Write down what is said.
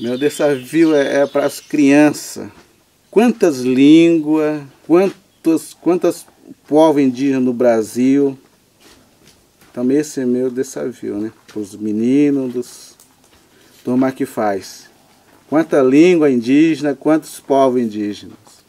Meu desafio é, é para as crianças. Quantas línguas, quantos, quantas povos indígenas no Brasil. Também esse é meu desafio, né? Para os meninos, dos turma que faz. Quanta língua indígena, quantos povos indígenas.